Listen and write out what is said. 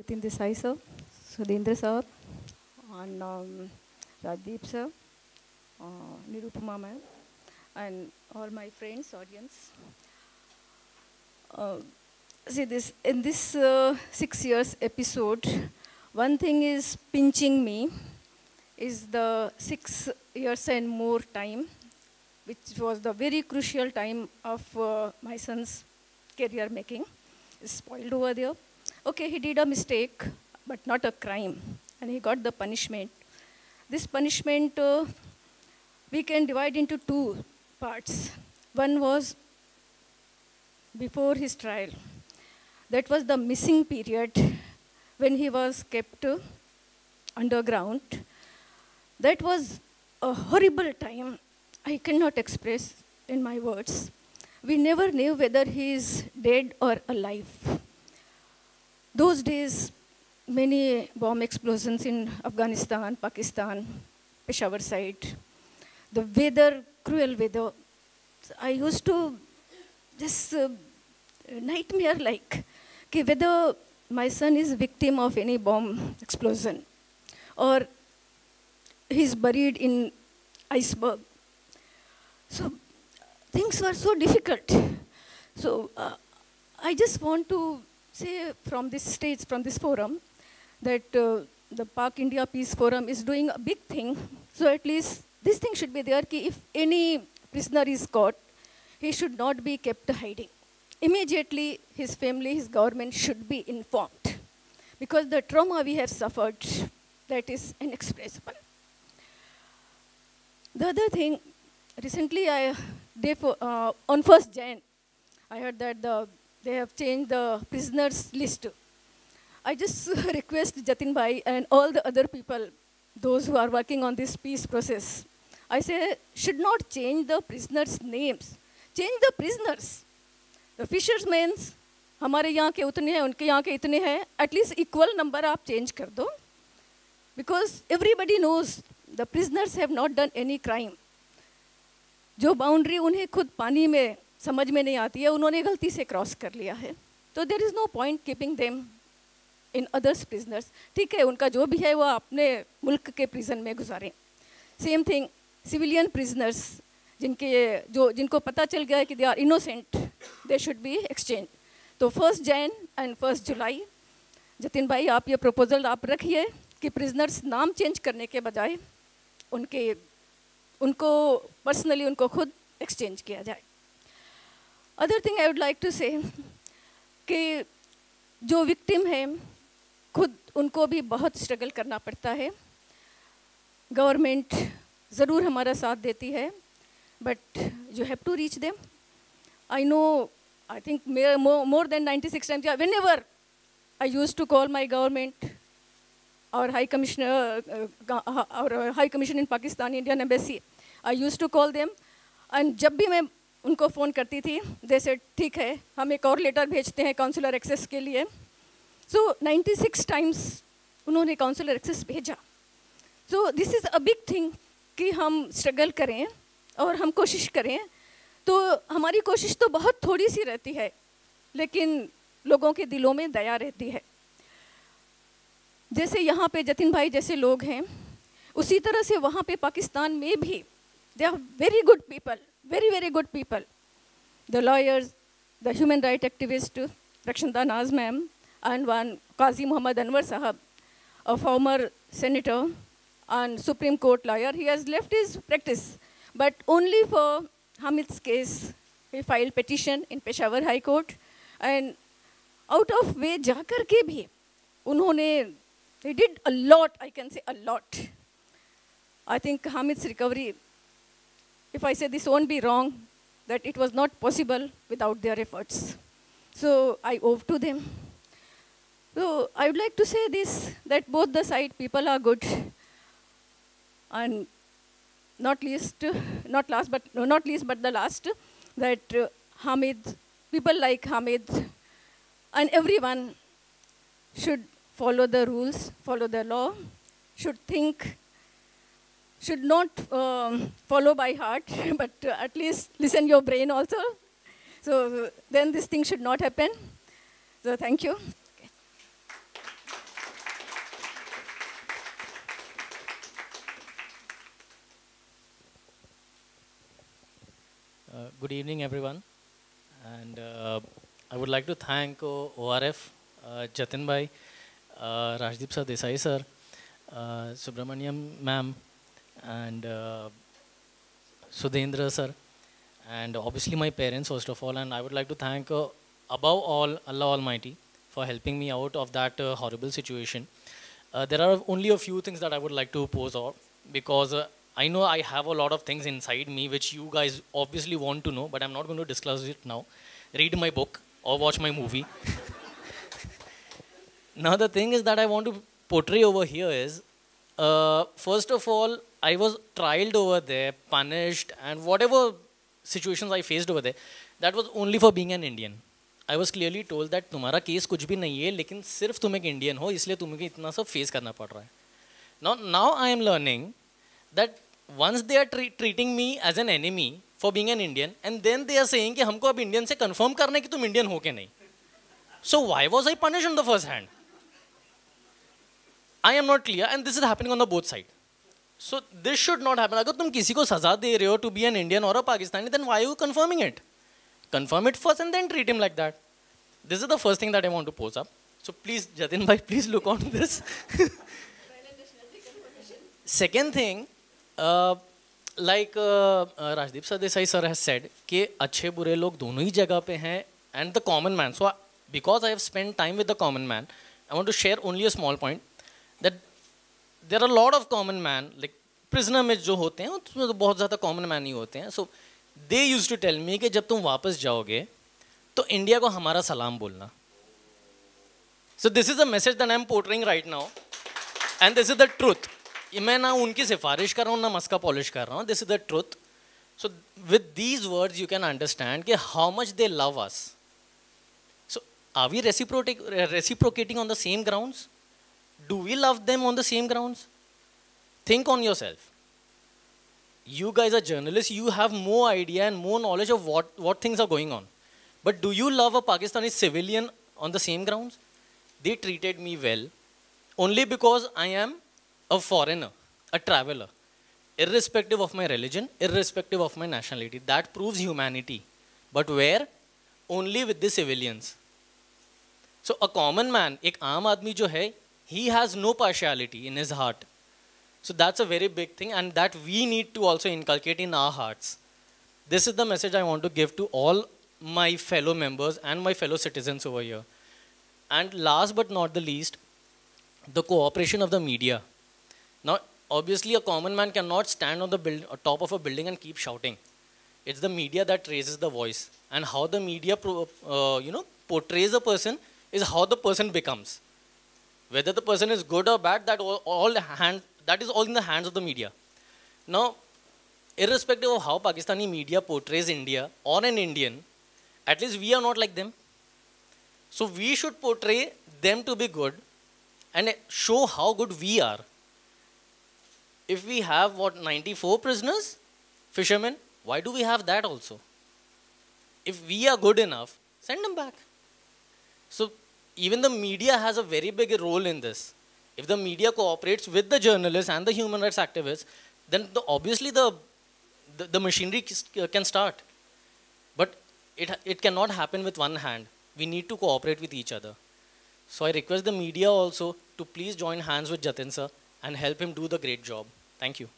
Jatin Desai sir, Sudheendra sir, and um, sir, uh, Nirupama ma'am, and all my friends, audience. Uh, see this in this uh, six years episode, one thing is pinching me, is the six years and more time, which was the very crucial time of uh, my son's career making, is spoiled over there. Okay, he did a mistake, but not a crime, and he got the punishment. This punishment uh, we can divide into two parts. One was before his trial. That was the missing period when he was kept uh, underground. That was a horrible time. I cannot express in my words. We never knew whether he is dead or alive. Those days, many bomb explosions in Afghanistan, Pakistan, Peshawar side. The weather, cruel weather. I used to just uh, nightmare like कि whether my son is victim of any bomb explosion or he's buried in iceberg. So things were so difficult. So uh, I just want to say from this stage, from this forum, that uh, the Pak India Peace Forum is doing a big thing. So at least this thing should be there. Ki if any prisoner is caught, he should not be kept hiding. Immediately, his family, his government should be informed. Because the trauma we have suffered, that is inexpressible. The other thing, recently I, day for, uh, on 1st Jan, I heard that the, they have changed the prisoners list. I just request Jatin Bhai and all the other people, those who are working on this peace process, I say, should not change the prisoners' names. Change the prisoners. The fishermen, हमारे यहाँ के उतने हैं उनके यहाँ के इतने हैं एटलीस्ट इक्वल नंबर आप चेंज कर दो because everybody knows the prisoners have not done any crime जो बाउंड्री उन्हें खुद पानी में समझ में नहीं आती है, उन्होंने गलती से क्रॉस कर लिया है। तो there is no point keeping them in others prisoners ठीक है, उनका जो भी है, वो अपने मुल्क के प्रिजन में गुजारें। सेम थिंग सिविलियन प्रिजनर्स जिनके जो, जिनको पता चल गया है कि they are innocent they should be exchange तो first Jan and first July Jatin भाई, आप ये प्रपोजल आप रखिए कि प्रिजनर्स नाम चेंज करने के बजाय उनके, उनको पर्सनली उनको खुद एक्सचेंज किया जाए। Other thing I would like to say कि जो विक्टिम है, खुद उनको भी बहुत स्ट्रगल करना पड़ता है। गवर्नमेंट ज़रूर हमारा साथ देती है but you have to reach them I know I think more than 96 times whenever I use to call my government और हाई कमिश्नर और high commission in Pakistan Indian embassy I use to call them and जब भी मैं उनको phone करती थी, जैसे, ठीक है, हम एक और लेटर भेजते हैं काउंसलर एक्सेस के लिए। सो नाइन्टी सिक्स टाइम्स उन्होंने काउंसलर एक्सेस भेजा। So this is a big thing कि हम स्ट्रगल करें और हम कोशिश करें। तो हमारी कोशिश तो बहुत थोड़ी सी रहती है, लेकिन लोगों के दिलों में दया रहती है। जैसे यहाँ पे जतिन भाई जैसे लोग हैं, उसी तरह से वहाँ पे पाकिस्तान में भी they are very good people very very good people the lawyers the human right activist rakshanda naz ma'am and one qazi muhammad anwar sahab a former senator and supreme court lawyer he has left his practice but only for hamid's case he filed petition in peshawar high court and out of way जाकर के भी उन्होंने they did a lot i can say a lot i think hamid's recovery if I say this won't be wrong, that it was not possible without their efforts. So I owe to them. So I would like to say this, that both the side people are good. And not least, not last, but no, not least, but the last, that uh, Hamid, people like Hamid, and everyone should follow the rules, follow the law, should think should not um, follow by heart, but uh, at least listen your brain also. So then this thing should not happen. So thank you. Uh, good evening, everyone. And uh, I would like to thank ORF, uh, Jatin Bhai, uh, Rajdeep Desai sir, uh, Subramaniam ma'am, and uh, Sudheendra Sir, and obviously my parents, first of all. And I would like to thank, uh, above all, Allah Almighty for helping me out of that uh, horrible situation. Uh, there are only a few things that I would like to pose out because uh, I know I have a lot of things inside me which you guys obviously want to know, but I'm not going to disclose it now. Read my book or watch my movie. now, the thing is that I want to portray over here is uh, first of all, I was trialed over there, punished, and whatever situations I faced over there, that was only for being an Indian. I was clearly told that तुम्हारा case कुछ भी नहीं है लेकिन सिर्फ़ तुम एक Indian हो इसलिए तुम्हें इतना सब फेस करना पड़ रहा है. Now now I am learning that once they are treating me as an enemy for being an Indian and then they are saying कि हमको अब इंडियन से कंफर्म करना है कि तुम इंडियन हो के नहीं. So why was I punish on the first hand I am not clear and this is happening on the both side so this should not happen अगर तुम किसी को सजा दे रहे हो to be an Indian or a Pakistani then why you confirming it confirm it first and then treat him like that this is the first thing that I want to pose up so please Jatin bhai please look on this second thing like Rajdeep Sardesai sir has said कि अच्छे बुरे लोग दोनों ही जगह पे हैं and the common man so because I have spend time with the common man I want to share only a small point that there a lot of common man, like prisoner में जो होते हैं, उसमें तो बहुत ज़्यादा common man ही होते हैं. So they use to tell me कि जब तुम वापस जाओगे तो इंडिया को हमारा सलाम बोलना। So this is a message that I am portraying right now and this is the truth मैं ना उनकी सिफारिश कर रहा हूँ, ना मस्का पॉलिश कर रहा हूँ this is the truth so with these words you can understand कि how much they love us so are we reciprotic reciprocating on the same grounds do we love them on the same grounds think on your self you guys are journalists, you have more idea and more knowledge of what, what things are going on. But do you love a Pakistani civilian on the same grounds? They treated me well only because I am a foreigner, a traveler, irrespective of my religion, irrespective of my nationality. That proves humanity. But where? Only with the civilians. So a common man, एक आम आदमी जो है, he has no partiality in his heart. So that's a very big thing, and that we need to also inculcate in our hearts. This is the message I want to give to all my fellow members and my fellow citizens over here. And last but not the least, the cooperation of the media. Now, obviously, a common man cannot stand on the build, top of a building and keep shouting. It's the media that raises the voice, and how the media, pro, uh, you know, portrays a person is how the person becomes. Whether the person is good or bad, that all, hand, that is all in the hands of the media. Now, irrespective of how Pakistani media portrays India or an Indian, at least we are not like them. So we should portray them to be good and show how good we are. If we have what 94 prisoners, fishermen, why do we have that also? If we are good enough, send them back. So even the media has a very big role in this if the media cooperates with the journalists and the human rights activists, then the, obviously the, the, the, machinery uh, can start. But it, it cannot happen with one hand. We need to cooperate with each other. So I request the media also to please join hands with Jatin sir and help him do the great job. Thank you.